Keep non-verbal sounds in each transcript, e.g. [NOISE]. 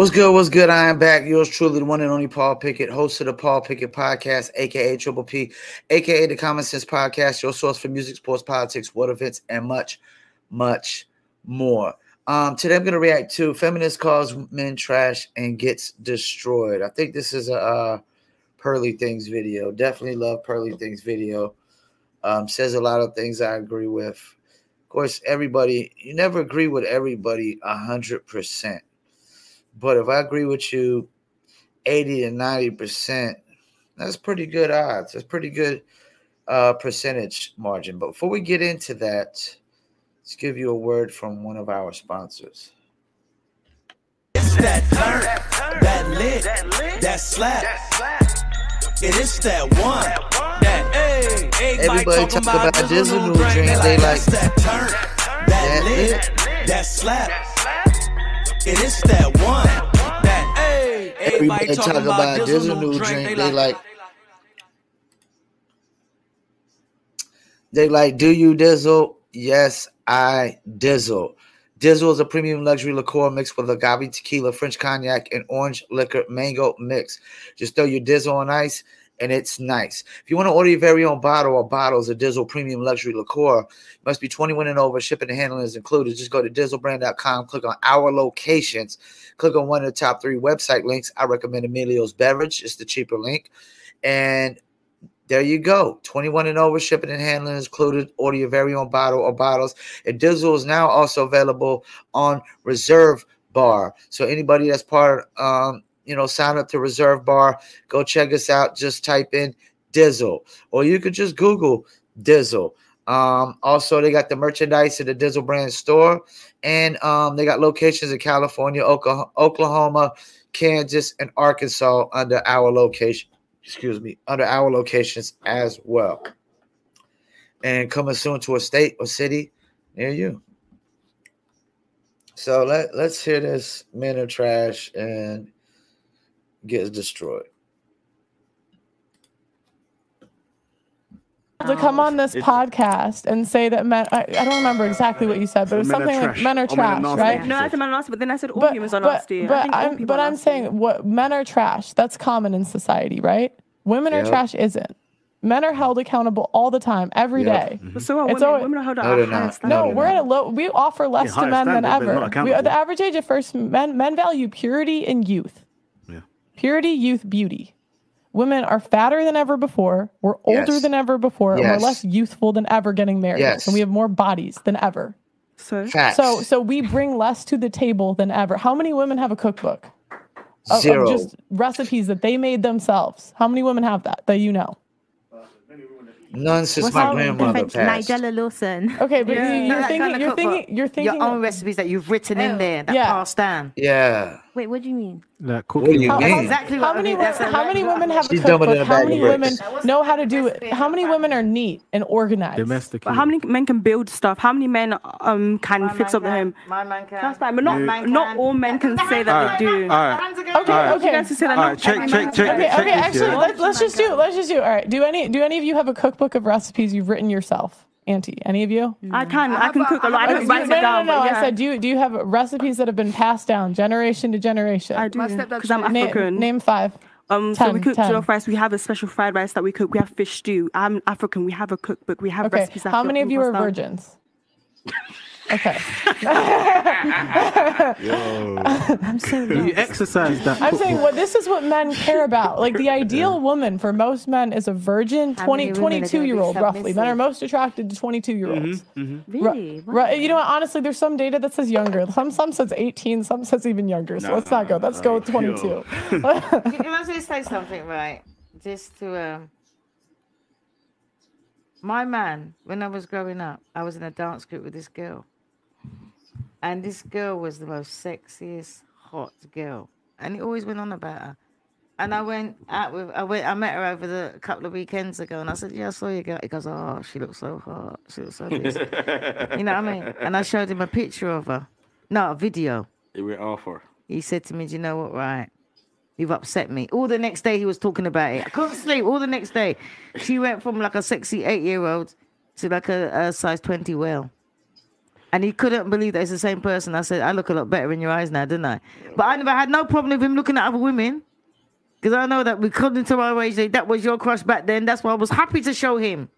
What's good? What's good? I am back. Yours truly, the one and only Paul Pickett, host of the Paul Pickett Podcast, aka Triple P, aka the Common Sense Podcast, your source for music, sports, politics, world events, and much, much more. Um, today I'm going to react to feminist calls men trash and gets destroyed. I think this is a uh, Pearly Things video. Definitely love Pearly Things video. Um, says a lot of things I agree with. Of course, everybody, you never agree with everybody a hundred percent. But if I agree with you 80 to 90 percent, that's pretty good odds. That's pretty good uh, percentage margin. But before we get into that, let's give you a word from one of our sponsors. It's that turn, that lit, that slap. It is that one, that hey, Everybody talk about Dizzle new drink. They like that turn, that lit, that slap. It is that one, that hey. everybody talk about Dizzle new drink. They like they like. Do you Dizzle? Yes, I Dizzle. Dizzle is a premium luxury liqueur mixed with agave tequila, French cognac, and orange liquor mango mix. Just throw your Dizzle on ice and it's nice. If you want to order your very own bottle or bottles of Dizzle Premium Luxury Liqueur, must be 21 and over. Shipping and handling is included. Just go to dizzlebrand.com, click on our locations, click on one of the top three website links. I recommend Emilio's Beverage. It's the cheaper link. And there you go. 21 and over, shipping and handling is included. Order your very own bottle or bottles. And Dizzle is now also available on Reserve Bar. So anybody that's part um, you know, sign up to Reserve Bar. Go check us out. Just type in Dizzle, or you could just Google Dizzle. Um, also, they got the merchandise at the Dizzle brand store, and um, they got locations in California, Oklahoma, Kansas, and Arkansas under our location. Excuse me, under our locations as well. And coming soon to a state or city near you. So let let's hear this men of trash and gets destroyed. To come on this podcast and say that men, I, I don't remember exactly what you said, but it was something like men are Or men are trash, nasty. right? No, I said men are nasty, but then I said all But, humans are but, nasty. I but think all I'm, but I'm nasty. saying what men are trash. That's common in society, right? Women are trash isn't. Men are held accountable all the time, every Yep. day. But so are women. always- women are held at No, a they're higher not. standard. No, we're at a low. We offer less Yeah, to men than standard, but ever. We, the average age of first men men value purity and youth. Yeah. Purity, youth, beauty. Women are fatter than ever before. We're older Yes. than ever before. And we're less youthful than ever getting married. Yes. And we have more bodies than ever. So Facts. So so we bring less to the table than ever. How many women have a cookbook? Of, of Zero. just recipes that they made themselves. How many women have that that you know? None since What's my that? grandmother passed. Nigella Lawson. Okay, but Yeah. you, you're, that thinking you're thinking you're thinking Your own recipes that you've written in oh. there that Yeah. passed down. Yeah. Wait, what do you mean? Like What do cooking. you How- mean? Exactly How many mean. women, That's how many women have a She's dumber than cookbook? How many of women know how to do it? How many women are neat and organized? Domestic. But how many men can build stuff? How many men um can fix up the home? My man can. That's fine, but not My man not can. all men can say that they do. All right. Okay, All right. okay. You guys say that All check, check, check. Okay, check okay. Actually, yeah. let, let's just do. Let's just do. All right. Do any do any of you have a cookbook of recipes you've written yourself, Auntie? Any of you? I can, I can cook a lot. I Okay, don't write no, it no, down. no, no. but I said, do you do you have recipes that have been passed down generation to generation? I do My stepdad because I'm showed. Na- African. name five. Um, so we cook ten. jollof rice. We have a special fried rice that we cook. We have fish stew. I'm African. We have a cookbook. We have Okay. recipes. How many of you are down. virgins? [LAUGHS] Okay. I'm so You exercise that. I'm saying cookbook. what this is what men care about. Like the ideal woman for most men is a virgin How 20, many women are gonna 22 year old roughly. Men are most attracted to 22 year olds. really. Right. You know what? Honestly, there's some data that says younger. Some some says 18. Some says even younger. So let's not go. Let's go with 22. [LAUGHS] You must really say something right. Just to um. My man, when I was growing up, I was in a dance group with this girl, and this girl was the most sexiest, hot girl, and he always went on about her. And I went out with, I went, I met her over the a couple of weekends ago, and I said, "Yeah, I saw you girl." He goes, "Oh, she looks so hot. She looks so this." you know what I mean? [LAUGHS] And I showed him a picture of her, no, a video. It will offer. He said to me, Do you know what, right? You've upset me. All the next day he was talking about it. I couldn't sleep all the next day. She went from like a sexy eight year old to like a, a size 20 whale. And he couldn't believe that it's the same person. I said, I look a lot better in your eyes now, didn't I? But I never had no problem with him looking at other women. Because I know that we come into my age, that was your crush back then. That's why I was happy to show him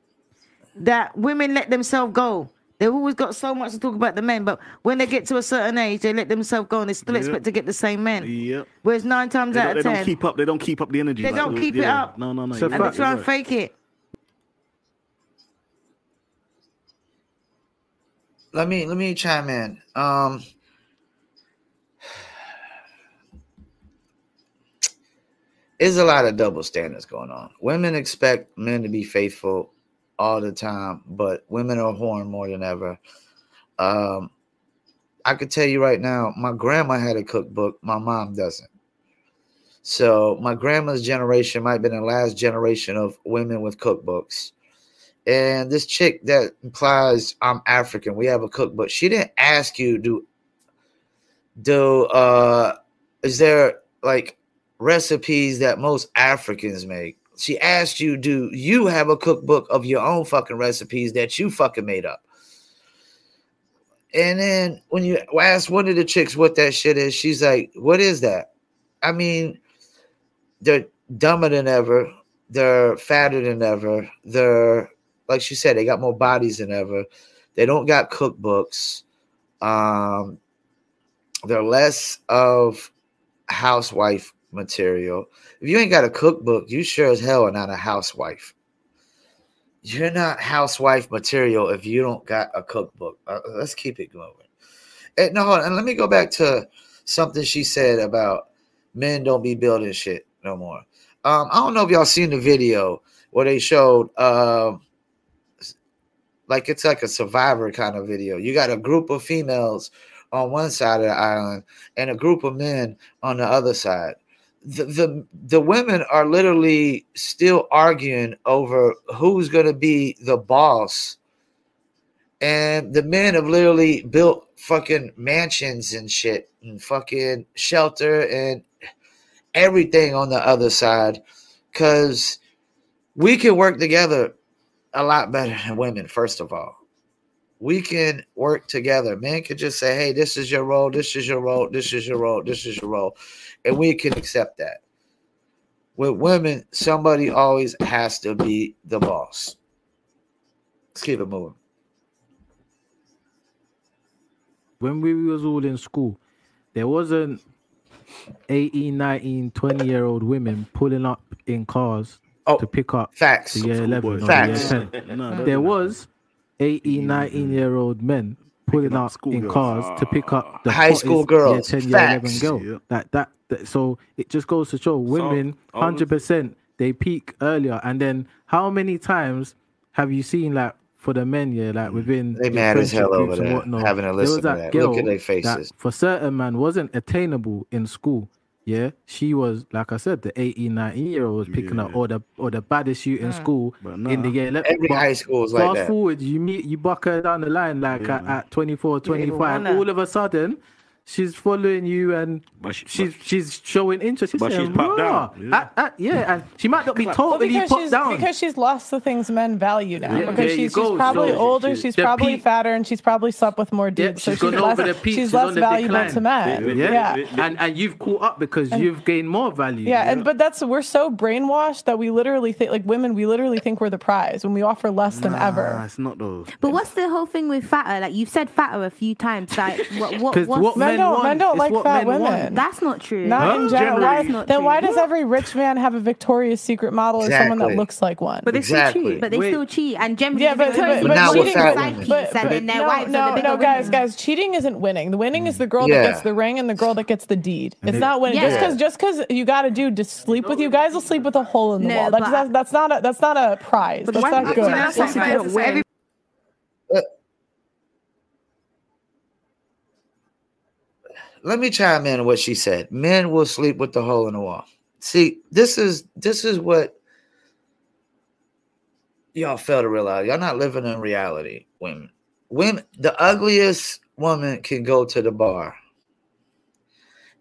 that women let themselves go. They've always got so much to talk about the men, but when they get to a certain age, they let themselves go and they still Yeah. expect to get the same men. Yep. Whereas nine times They, out don't, they of don't ten, keep up. They don't keep up the energy. They like don't the- keep it up. No, no, no. So you're and they right, try you're and right. fake it. Let me let me chime in. Um, there's a lot of double standards going on. Women expect men to be faithful all the time, but women are horned more than ever. Um, I could tell you right now, my grandma had a cookbook, my mom doesn't. So my grandma's generation might have been the last generation of women with cookbooks. And this chick that implies I'm African, we have a cookbook. She didn't ask you, do do uh is there like recipes that most Africans make? She asked you, do you have a cookbook of your own fucking recipes that you fucking made up? And then when you ask one of the chicks what that shit is, she's like, What is that? I mean, they're dumber than ever, they're fatter than ever, they're like she said, they got more bodies than ever. They don't got cookbooks. Um, they're less of housewife material. If you ain't got a cookbook, you sure as hell are not a housewife. You're not housewife material if you don't got a cookbook. Uh, let's keep it moving. And no, and let me go back to something she said about men don't be building shit no more. Um, I don't know if y'all seen the video where they showed um like it's like a survivor kind of video. You got a group of females on one side of the island and a group of men on the other side. The the, the women are literally still arguing over who's gonna be the boss. And the men have literally built fucking mansions and shit and fucking shelter and everything on the other side. Cause we can work together a lot better than women, first of all. We can work together. Men can just say, hey, this is your role, this is your role, this is your role, this is your role. And we can accept that. With women, somebody always has to be the boss. Let's keep it moving. when we was all in school, there wasn't 18, 19, 20 year old women pulling up in cars Oh, to pick up Facts. the year 11 or the year Facts. 10. [LAUGHS] No, There was 18, 19 year old men pulling Picking up up in schoolgirls. cars to pick up the High hottest school year girls. 10, year Facts. 11 girl. Yep. That, that, that, so it just goes to show women, I was- 100%, they peak earlier. And then how many times have you seen, like, for the men, yeah, like mm. within They your mad as hell over groups there, whatnot, having to there listen was to that that. girl Look at their that faces. for certain man wasn't attainable in school. Yeah, she was like I said, the 18, 19 year old was picking up Yeah. or the or the baddest you in mm. school But in the nah. year. 11. Every But high school is like fast that. forward, you meet you buck her down the line like Yeah, at, man. at 24, 25. wanna. All of a sudden, she's following you and But she- she's she's showing interest. She's But saying, she's popped "Rah." down, yeah. At- at- yeah, and she might not be Well, totally because popped down. because she's lost the things men value now. Yeah, because she's, she's probably So older, she- she's probably peak- fatter, and she's probably slept with more Yeah, dudes. so she's she's less, peak. she's she's less on the valuable decline. to men. Yeah, Yeah. and and you've caught up because you've gained more value. Yeah, and but that's we're so brainwashed that we literally think like women, we literally think we're the prize when we offer less than Nah, ever. it's not those. But what's the whole thing with fatter? Like you've said fatter a few times. Like what? What? [LAUGHS] 'Cause what's- what Men men don't- want men don't like fat men want. women. That's not true. Not Huh? in general. Why, not then why does every rich man have a Victoria's Secret model or someone that Exactly. looks like one? But they Exactly. still cheat. But they Wait. still cheat. And generally, Yeah, but- Victoria's but- but Secret not with cheating fat side women. piece, But, and but then their no, wives are no, the bigger no, guys, women. guys, cheating isn't winning. The winning is the girl Yeah. that gets the ring and the girl that gets the deed. It's they- not winning. Just because just because you got a dude to sleep with you, guys will sleep with a hole in the No, wall. That's, that's that's not a that's not a prize. But That's why- not why- good. why- That's That's what fair. I'm saying. Every- let me chime in on what she said. Men will sleep with the hole in the wall. See, this is this is what y'all fail to realize. Y'all not living in reality, women. Women, the ugliest woman can go to the bar.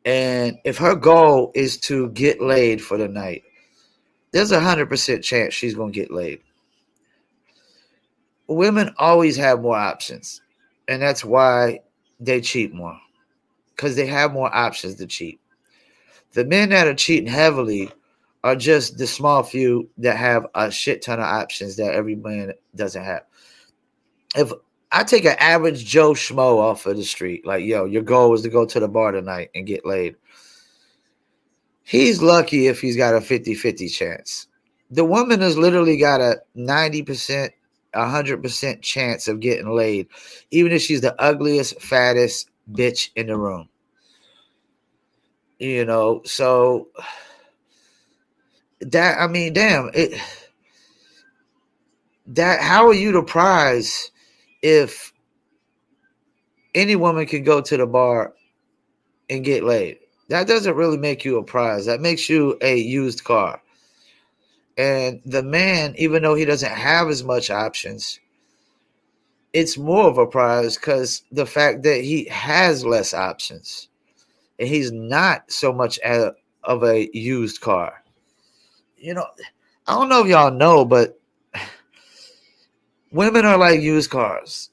And if her goal is to get laid for the night, there's a hundred percent chance she's gonna get laid. Women always have more options. and that's why they cheat more because they have more options to cheat. The men that are cheating heavily are just the small few that have a shit ton of options that every man doesn't have. If I take an average Joe Schmo off of the street, like, yo, your goal is to go to the bar tonight and get laid. He's lucky if he's got a 50 50 chance. The woman has literally got a 90%, 100% chance of getting laid, even if she's the ugliest, fattest bitch in the room. You know, so that, I mean, damn, it, that, how are you the prize if any woman can go to the bar and get laid? That doesn't really make you a prize. That makes you a used car. And the man, even though he doesn't have as much options, it's more of a prize because the fact that he has less options and he's not so much a, of a used car. You know, I don't know if y'all know, but women are like used cars.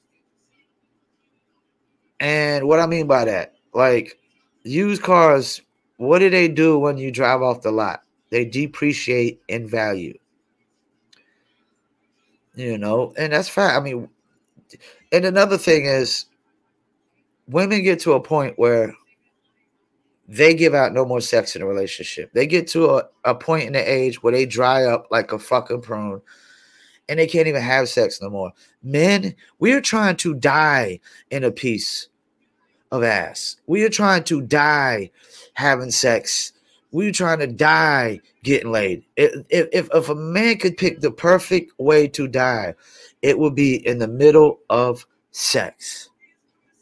And what I mean by that, like used cars, what do they do when you drive off the lot? They depreciate in value. You know, and that's fine. I mean, and another thing is women get to a point where they give out no more sex in a relationship. They get to a, a point in the age where they dry up like a fucking prune and they can't even have sex no more. Men, we are trying to die in a piece of ass. We are trying to die having sex. We are trying to die getting laid. If, if, if a man could pick the perfect way to die, it would be in the middle of sex.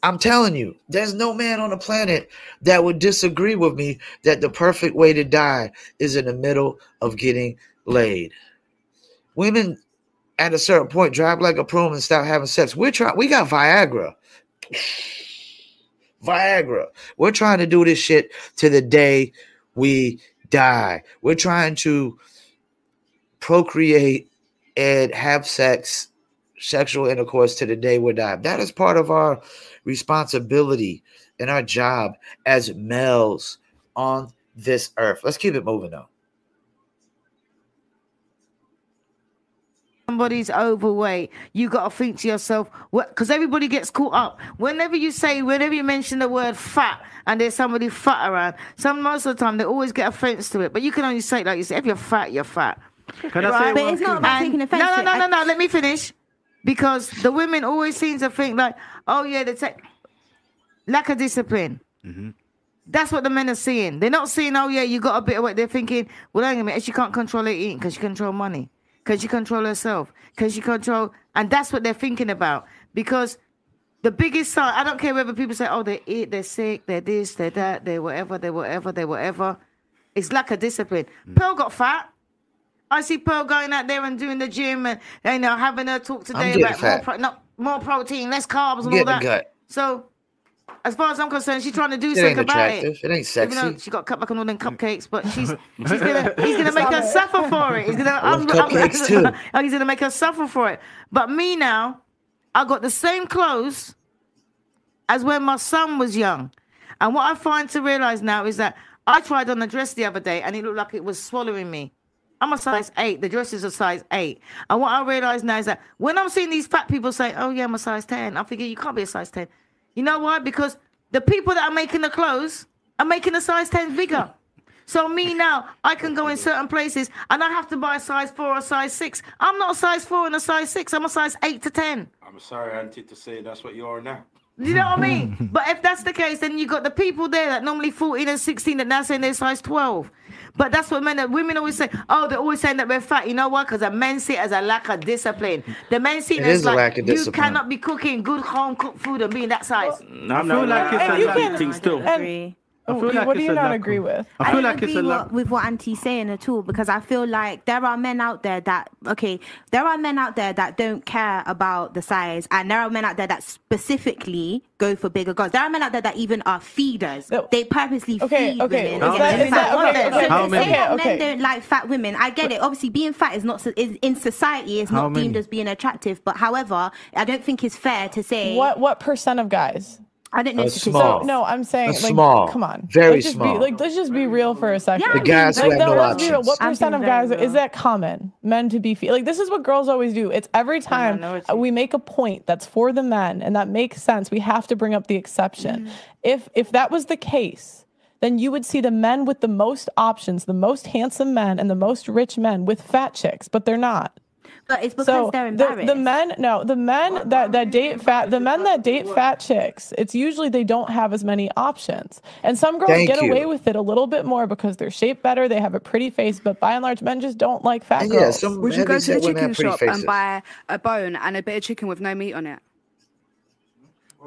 I'm telling you, there's no man on the planet that would disagree with me that the perfect way to die is in the middle of getting laid. Women at a certain point drive like a prune and stop having sex. We're trying, we got Viagra. [SIGHS] Viagra. We're trying to do this shit to the day we die. We're trying to procreate and have sex, sexual intercourse to the day we die. That is part of our responsibility and our job as males on this earth. Let's keep it moving though. somebody's overweight, you got to think to yourself, because everybody gets caught up. Whenever you say, whenever you mention the word fat and there's somebody fat around, some most of the time they always get offense to it. But you can only say it like you say, if you're fat, you're fat. Can I say But it's not about taking offense. No, no, no, no, no. Let me finish. Because the women always seem to think like, oh yeah, they take lack of discipline. Mm-hmm. That's what the men are seeing. They're not seeing, oh yeah, you got a bit of what They're thinking, well, hang on a minute, she can't control her eating because she control money. Can she control herself? Can she control? And that's what they're thinking about. Because the biggest sign, I don't care whether people say, oh, they eat, they're sick, they're this, they're that, they're whatever, they're whatever, they're whatever. It's lack of discipline. Mm. Pearl got fat. I see Pearl going out there and doing the gym and you know having her talk today about more, pro- not, more protein, less carbs, and all that. So as far as I'm concerned, she's trying to do it something about it. It ain't sexy. she got cut back on all them cupcakes, but [LAUGHS] she's she's gonna he's gonna make her suffer for it. He's gonna I'm, cupcakes I'm, [LAUGHS] too. he's gonna make her suffer for it. But me now, I got the same clothes as when my son was young, and what I find to realize now is that I tried on a dress the other day and it looked like it was swallowing me. I'm a size eight. The dress is a size eight. And what I realize now is that when I'm seeing these fat people say, "Oh yeah, I'm a size 10," I'm thinking you can't be a size 10. You know why? Because the people that are making the clothes are making the size 10 bigger. So me now, I can go in certain places and I have to buy a size four or a size six. I'm not a size four and a size six. I'm a size eight to ten. I'm sorry, Auntie, to say that's what you are now. You know what I mean? [LAUGHS] but if that's the case, then you got the people there that normally 14 and 16 that now saying they're size 12. But that's what men, women always say. Oh, they're always saying that we're fat. You know what? Because the men see it as a lack of discipline. The men see it, it as like you cannot be cooking good home cooked food and being that size. Well, I feel like it's a thing still. And, I oh, feel What do you not lack agree of- with? I feel don't like it's agree a lack. what, with what Auntie's saying at all because I feel like there are men out there that okay, there are men out there that don't care about the size, and there are men out there that specifically go for bigger girls. There are men out there that even are feeders. No. They purposely Okay, feed okay, women. is in that- is that- okay, women. okay, So How to many? say okay, men don't like fat women, I get it. Obviously, being fat is not is in society is not deemed as being attractive. But however, I don't think it's fair to say What what percent of guys? I didn't know. Uh, statistics. small. So no, I'm saying like small. come on. Very let's just small. Be, like let's just be real for a second. Yeah, The I'm guys who being have no no, real. options. What percent of guys very is that common? Men to be fe- like this is what girls always do. It's every time minority. we make a point that's for the men, and that makes sense. We have to bring up the exception. Mm-hmm. If if that was the case, then you would see the men with the most options, the most handsome men, and the most rich men with fat chicks, but they're not. But it's because So they're the, embarrassed. the men, no, the men that, that date fat, the men that date fat chicks, it's usually they don't have as many options. And some girls Thank get you. away with it a little bit more because they're shaped better, they have a pretty face, but by and large, men just don't like fat And girls. yeah, some Would you go to the chicken shop faces. and buy a bone and a bit of chicken with no meat on it?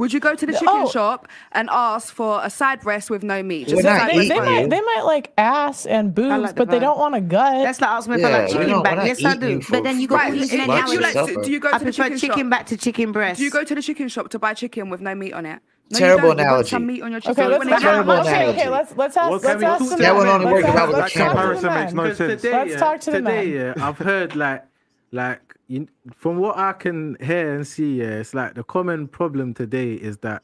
Would you go to the chicken Oh. shop and ask for a side breast with no meat? Just a not they, they might they might like ass and boobs, like the but they don't want a gut. That's like ask me if I like chicken don't- back. Yes, I do. But then you got Right, all these if men you out like, with- supper. do you go I to the prefer chicken, chicken shop? back to chicken breast. Do you go to the chicken shop to buy chicken with no meat on it? No, Terrible you don't. You want analogy. some meat on your chicken. okay, let's, when let's, terrible okay, analogy. okay, let's let's ask What let's ask talk the about? men. That would only Let's work if I was a let's to the comparison men. makes no sense. today, Let's talk to the today, yeah, I've heard like, like you, from what I can hear and see, yeah, it's like the common problem today is that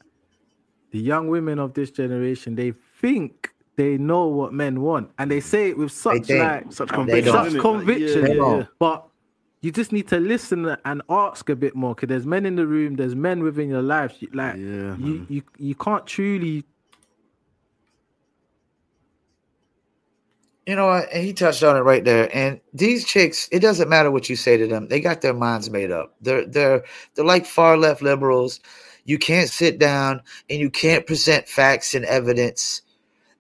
the young women of this generation they think they know what men want, and they say it with such think. like Such They conviction. such conviction. They yeah, yeah. But you just need to listen and ask a bit more because there's men in the room, there's men within your life. Like Yeah, you, you, you can't truly. You know what? And he touched on it right there. And these chicks, it doesn't matter what you say to them. They got their minds made up. They're they're they're like far left liberals. You can't sit down and you can't present facts and evidence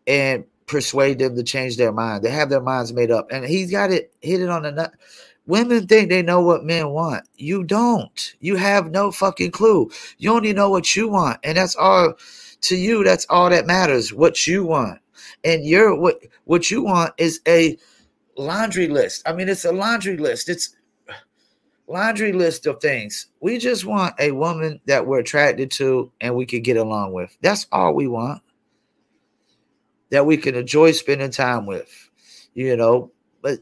and persuade them to change their mind. They have their minds made up. And he's got it hit it on the nut. Women think they know what men want. You don't. You have no fucking clue. You only know what you want. And that's all to you, that's all that matters. What you want and you're what what you want is a laundry list. I mean, it's a laundry list. It's laundry list of things. We just want a woman that we're attracted to and we can get along with. That's all we want. That we can enjoy spending time with, you know. But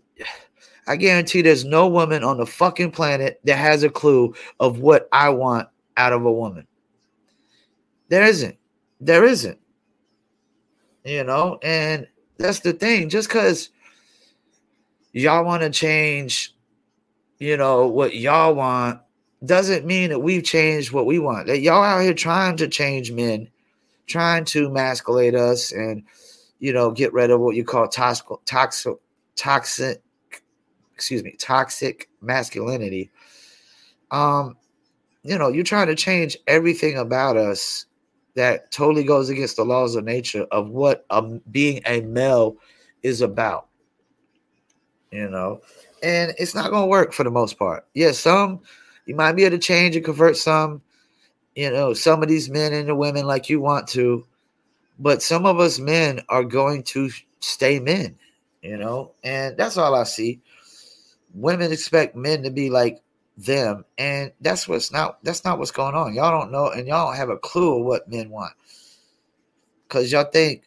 I guarantee there's no woman on the fucking planet that has a clue of what I want out of a woman. There isn't. There isn't you know? And that's the thing just because y'all want to change you know what y'all want doesn't mean that we've changed what we want. That y'all out here trying to change men trying to masculate us and you know get rid of what you call toxic toxic toxic excuse me toxic masculinity. Um you know you're trying to change everything about us that totally goes against the laws of nature of what being a male is about. You know, and it's not going to work for the most part. Yes, some you might be able to change and convert some, you know, some of these men into women like you want to, but some of us men are going to stay men, you know, and that's all I see. Women expect men to be like them. And that's what's not that's not what's going on. Y'all don't know and y'all don't have a clue of what men want. Because y'all think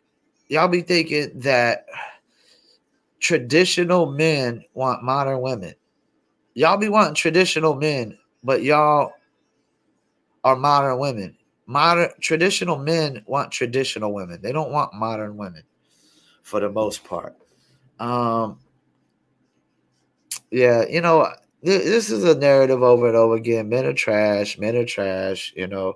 y'all be thinking that traditional men want modern women. Y'all be wanting traditional men but y'all are modern women. Modern traditional men want traditional women. They don't want modern women for the most part. Um yeah you know this is a narrative over and over again. Men are trash. Men are trash. You know,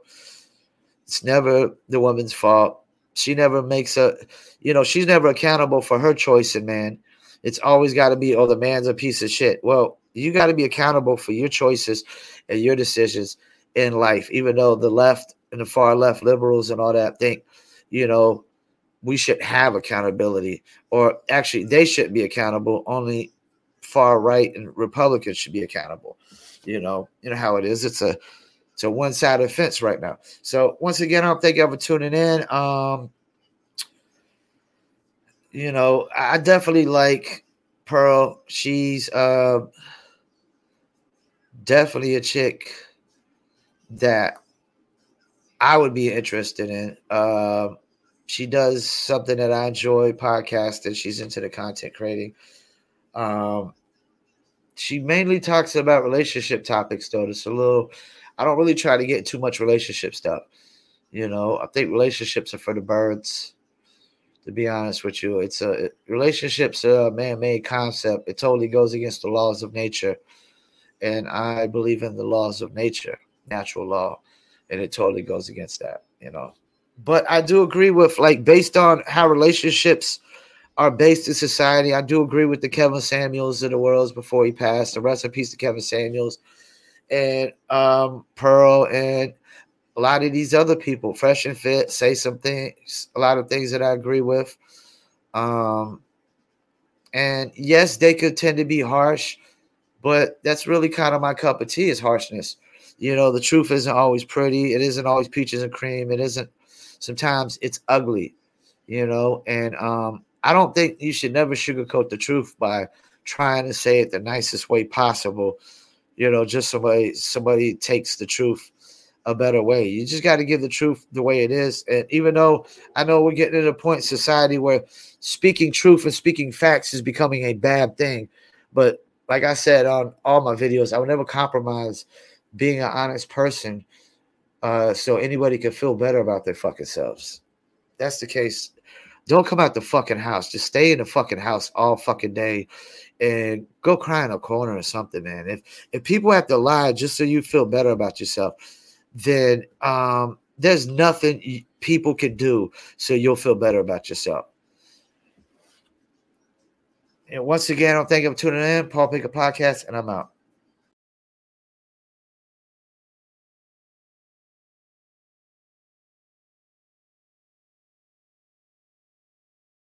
it's never the woman's fault. She never makes a, you know, she's never accountable for her choice in man. It's always got to be, oh, the man's a piece of shit. Well, you got to be accountable for your choices and your decisions in life, even though the left and the far left liberals and all that think, you know, we should have accountability, or actually, they shouldn't be accountable. Only far right and Republicans should be accountable. You know, you know how it is. It's a it's a one sided fence right now. So once again, I thank you for tuning in. Um, you know, I definitely like Pearl. She's uh definitely a chick that I would be interested in. Um, she does something that I enjoy, podcasting. She's into the content creating. Um, she mainly talks about relationship topics, though. It's a little. I don't really try to get too much relationship stuff. You know, I think relationships are for the birds. To be honest with you, it's a relationships are a man-made concept. It totally goes against the laws of nature, and I believe in the laws of nature, natural law, and it totally goes against that. You know, but I do agree with like based on how relationships are based in society. I do agree with the Kevin Samuels of the worlds before he passed. The rest in peace to Kevin Samuels and um, Pearl and a lot of these other people, fresh and fit, say some things, a lot of things that I agree with. Um, and yes, they could tend to be harsh, but that's really kind of my cup of tea is harshness. You know, the truth isn't always pretty. It isn't always peaches and cream. It isn't. Sometimes it's ugly, you know. And um, I don't think you should never sugarcoat the truth by trying to say it the nicest way possible. You know, just somebody somebody takes the truth a better way. You just got to give the truth the way it is. And even though I know we're getting to a point in society where speaking truth and speaking facts is becoming a bad thing, but like I said on all my videos, I would never compromise being an honest person uh, so anybody can feel better about their fucking selves. That's the case. Don't come out the fucking house. Just stay in the fucking house all fucking day and go cry in a corner or something, man. If if people have to lie just so you feel better about yourself, then um, there's nothing people can do so you'll feel better about yourself. And once again, I'm thanking you for tuning in. Paul Pickett Podcast, and I'm out.